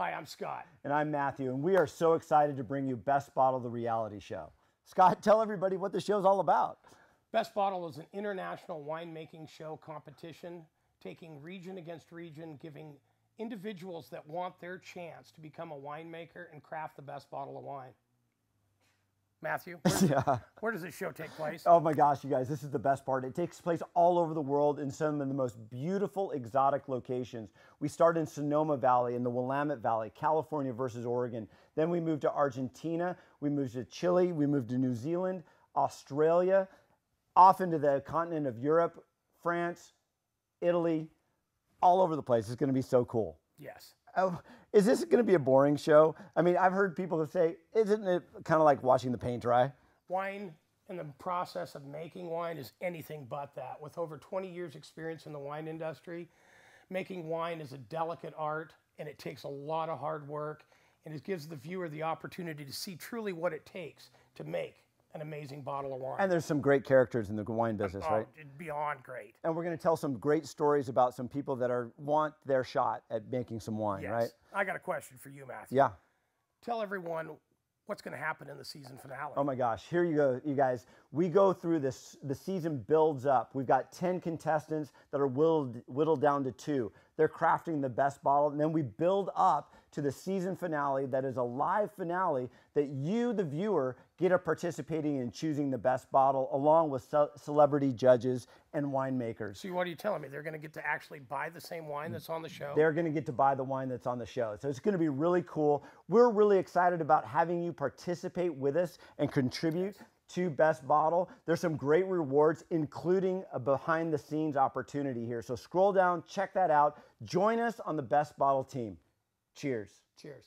Hi, I'm Scott. And I'm Matthew, and we are so excited to bring you Best Bottle, the reality show. Scott, tell everybody what the show's all about. Best Bottle is an international winemaking show competition, taking region against region, giving individuals that want their chance to become a winemaker and craft the best bottle of wine. Matthew, where, yeah. where does this show take place? Oh my gosh, you guys, this is the best part. It takes place all over the world in some of the most beautiful exotic locations. We start in Sonoma Valley, in the Willamette Valley, California versus Oregon. Then we move to Argentina, we move to Chile, we move to New Zealand, Australia, off into the continent of Europe, France, Italy, all over the place. It's going to be so cool. Yes. Oh, is this going to be a boring show? I mean, I've heard people say, isn't it kind of like watching the paint dry? Wine and the process of making wine is anything but that. With over 20 years' experience in the wine industry, making wine is a delicate art and it takes a lot of hard work and it gives the viewer the opportunity to see truly what it takes to make an amazing bottle of wine. And there's some great characters in the wine business, oh, right? Beyond great. And we're going to tell some great stories about some people that are want their shot at making some wine, yes. right? I got a question for you, Matthew. Yeah. Tell everyone what's going to happen in the season finale. Oh my gosh, here you go, you guys. We go through this, the season builds up. We've got 10 contestants that are whittled, whittled down to two. They're crafting the best bottle, and then we build up to the season finale that is a live finale that you, the viewer, get a participating in choosing the best bottle along with ce- celebrity judges and winemakers. So what are you telling me? They're going to get to actually buy the same wine that's on the show? They're going to get to buy the wine that's on the show. So it's going to be really cool. We're really excited about having you participate with us and contribute to Best Bottle. There's some great rewards, including a behind the scenes opportunity here. So scroll down, check that out. Join us on the Best Bottle team. Cheers. Cheers.